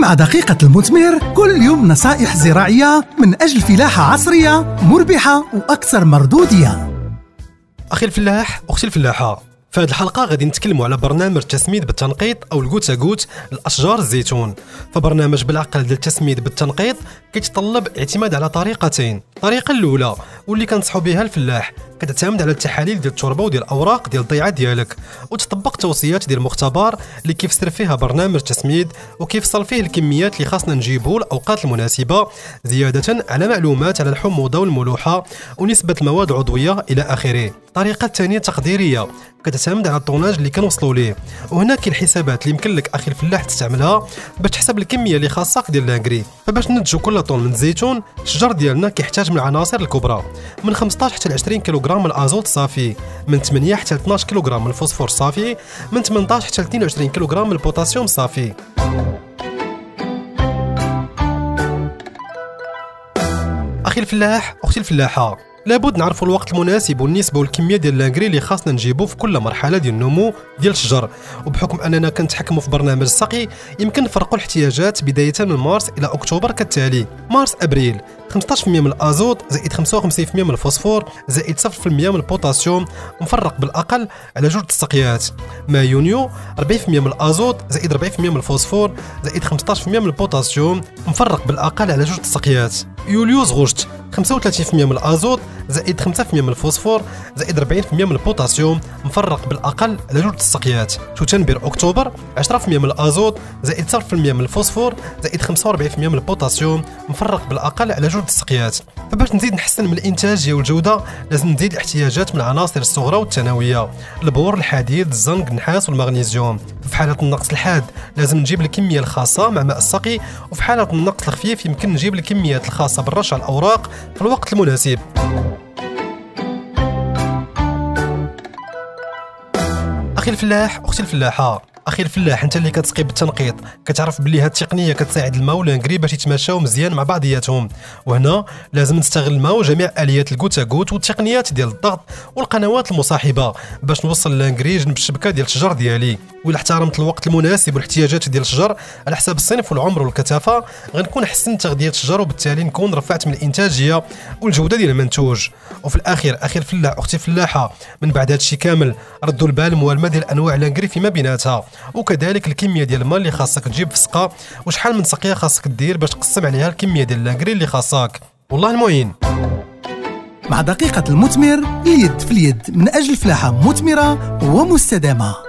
مع دقيقة المثمر كل يوم نصائح زراعية من أجل فلاحة عصرية مربحة وأكثر مردودية. أخي الفلاح أختي الفلاحة في هذه الحلقة غادي نتكلموا على برنامج تسميد بالتنقيط أو الكوتا كوت لأشجار الزيتون. فبرنامج بالعقل ديال التسميد بالتنقيط كيتطلب اعتماد على طريقتين. الطريقة الأولى واللي كنصحوا بها الفلاح كتعتمد على التحاليل ديال التربة وديال الأوراق ديال الضيعة ديالك وتطبق توصيات ديال المختبر اللي كيفسر فيها برنامج تسميد وكيفصل فيه الكميات اللي خاصنا نجيبو الأوقات المناسبة زيادة على معلومات على الحموضه والملوحه ونسبة المواد العضويه إلى آخره. الطريقة الثانية تقديريه كتعتمد على الطوناج اللي كنوصلوا ليه. وهنا كاين الحسابات اللي يمكن لك أخي الفلاح تستعملها باش تحسب الكمية اللي خاصك ديال لانكري فباش ننتجو كل طن من الزيتون الشجر ديالنا كيحتاج من العناصر الكبرى من 15 حتى ل 20 كيلوغرام الازوت صافي من 8 حتى ل 12 كيلوغرام الفوسفور صافي من 18 حتى ل 22 كيلوغرام البوتاسيوم صافي. أخي الفلاح أختي الفلاحة. لابد نعرفوا الوقت المناسب والنسبة والكمية ديال l'engrais اللي خاصنا نجيبو في كل مرحلة ديال النمو ديال الشجر. وبحكم أننا كنتحكموا في برنامج السقي يمكن نفرقوا الاحتياجات بداية من مارس إلى أكتوبر كالتالي. مارس أبريل 15% من الأزوت زائد 55% من الفوسفور زائد 0% من البوتاسيوم. مفرق بالأقل على جوج السقيات ما يونيو 40% من الأزوت زائد 40% من الفوسفور زائد 15% من البوتاسيوم. مفرق بالأقل على جوج السقيات يوليوز غشت 35% من الازوت زائد 5% من الفوسفور زائد 40% من البوتاسيوم مفرق بالأقل على جوج السقيات. شتنبر أكتوبر 10% من الأزوت زائد 0% من الفوسفور زائد 45% من البوتاسيوم مفرق بالأقل على جوج السقيات. فباش نزيد نحسن من الانتاجيه والجودة لازم نزيد الاحتياجات من العناصر الصغرى والثانوية. البور الحديد الزنك النحاس والمغنيسيوم. في حالة النقص الحاد لازم نجيب الكمية الخاصة مع ماء السقي. وفي حالة النقص الخفيف يمكن نجيب الكميات الخاصة بالرش على الأوراق في الوقت المناسب. أخي الفلاح أختي الفلاحة. أخي الفلاح أنت اللي كتسقي بالتنقيط. كتعرف بلي هاد التقنية كتساعد الماء و l'engrais باش يتماشاو مزيان مع بعضياتهم. وهنا لازم نستغل الماء وجميع آليات ال goutte à goutte والتقنيات ديال الضغط والقنوات المصاحبة باش نوصل l'engrais جنب الشبكه ديال الشجر ديالي. ولا احترمت الوقت المناسب والاحتياجات ديال الشجر على حساب الصنف والعمر والكثافة غنكون حسنت تغذية الشجر وبالتالي نكون رفعت من الإنتاجية والجودة ديال المنتوج. وفي الأخير أخي الفلاح أختي الفلاحه من بعد هادشي كامل ردوا البال الموالمه ديال أنواع الأنكري فيما بيناتها وكذلك الكمية ديال الماء اللي خاصك تجيب في السقا وشحال من سقية خاصك دير باش تقسم عليها الكمية ديال الأنكري اللي خاصك والله المعين. مع دقيقة المثمر اليد في اليد من أجل فلاحة مثمرة ومستدامة.